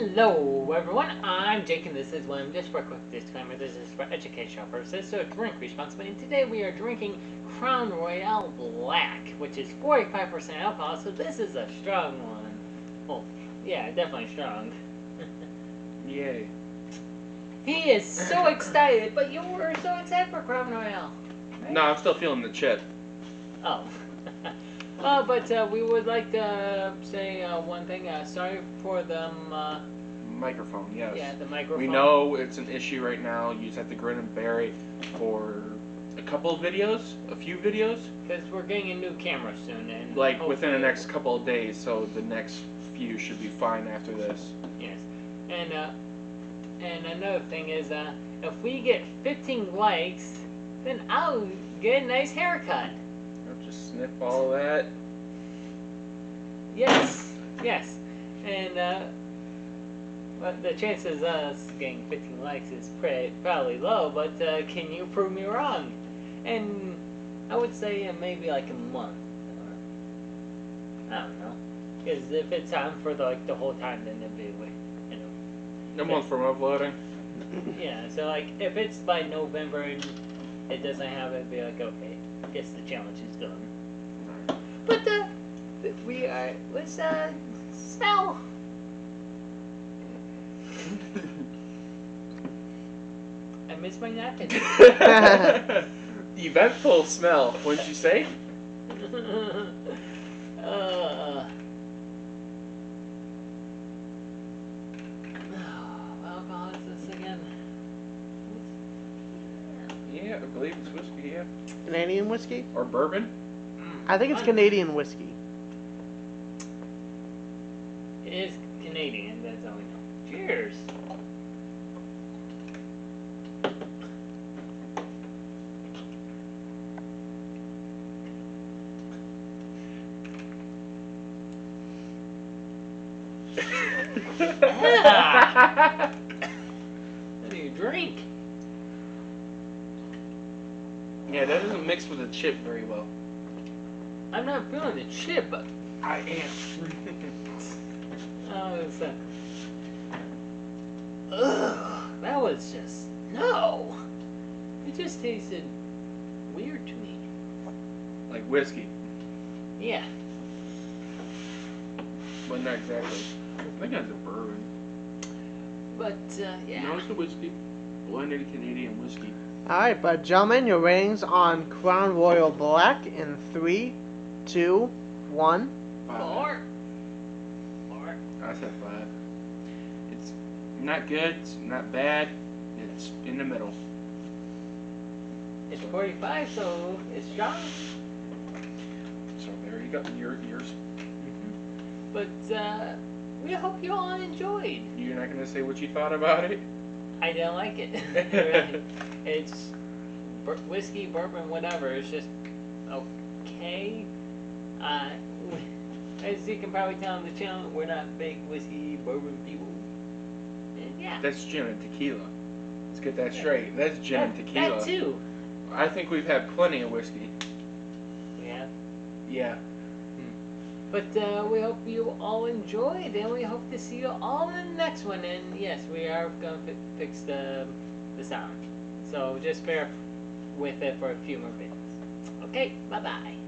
Hello, everyone. I'm Jake, and this is William. Just for a quick disclaimer, this is for educational purposes, so drink responsibly. And today we are drinking Crown Royal Black, which is 45% alcohol, so this is a strong one. Oh, yeah, definitely strong. Yay. he is so excited, but you were so excited for Crown Royal. right? No, I'm still feeling the chip. Oh. Uh, but uh, we would like to say uh, one thing. Uh, sorry for them. Uh, Microphone, yes. yeah, the microphone. We know it's an issue right now. You just have to grin and bear it for a couple of videos, a few videos, Because we're getting a new camera soon, and like within the hopefully- next couple of days. So the next few should be fine after this. Yes, and uh, and another thing is, uh, if we get 15 likes, then I'll get a nice haircut. Just snip all of that. Yes, yes, and uh, but the chances of us getting 15 likes is pretty probably low. But uh, can you prove me wrong? And I would say uh, maybe like a month. Or, I don't know. Because if it's on for the, like the whole time, then it'd be like, you know. A month from uploading. Yeah, so like if it's by November and it doesn't have it, be like okay, guess the challenge is done. But uh, we are let's uh smell. I miss my napkin. Eventful smell, wouldn't you say? uh, what alcohol is this again? Yeah, I believe it's whiskey, yeah. Canadian whiskey? Or bourbon. I think it's mm. Canadian whiskey. It is Canadian, that's all we know. Cheers! What do you drink? Yeah, that doesn't mix with the chip very well. I'm not feeling the chip, but I am. oh, it's a. Ugh, that was just no. It just tasted weird to me. like whiskey, Yeah. but not exactly. I think that's a bourbon. But uh, yeah. No, it's a whiskey. Blended Canadian whiskey. Alright, but gentlemen, your ratings on Crown Royal Black in three, two, one. Four. Four. I said five. It's not good. It's not bad. It's in the middle. It's 45, so it's strong. So there you go. Your yours. But uh, we hope you all enjoyed. You're not gonna say what you thought about it. I don't like it. It's whiskey, bourbon, whatever. It's just okay. Uh, as you can probably tell on the channel, we're not big whiskey, bourbon people. And yeah. That's gin and tequila. Let's get that Yeah. straight. That's gin and tequila. That too. I think we've had plenty of whiskey. Yeah. Yeah. But uh, we hope you all enjoyed, and we hope to see you all in the next one. And yes, we are gonna fi- fix the the sound, so just bear with it for a few more minutes. Okay, bye bye.